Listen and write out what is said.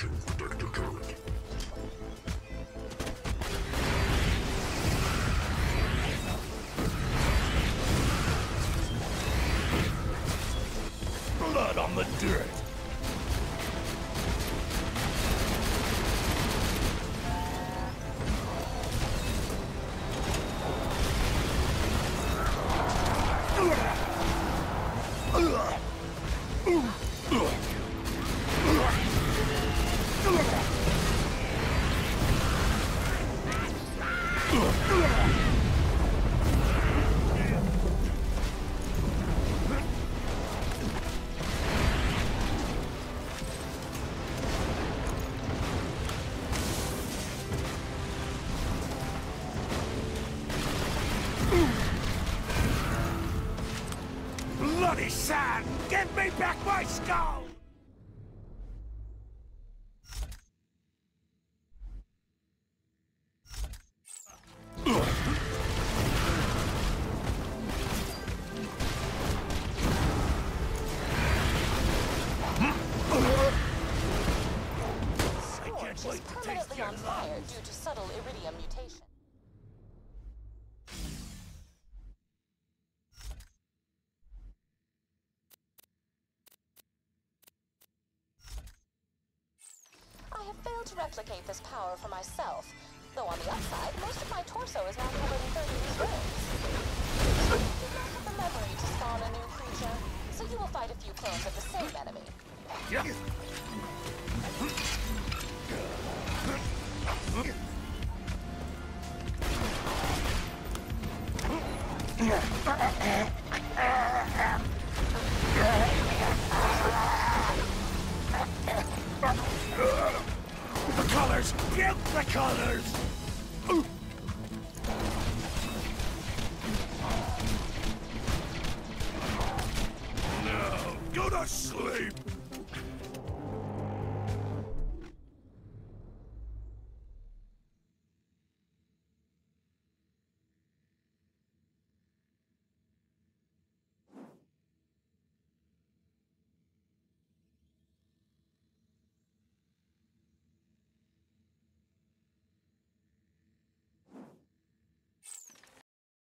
Detecting protector current. Blood on the dirt. Bloody sand! Give me back my skull! On fire due to subtle eridium mutation. I have failed to replicate this power for myself, though on the upside, most of my torso is now covered in 30 new. You do not have the memory to spawn a new creature, so you will fight a few clones of the same enemy. The colors! Get the colors! No, go to sleep!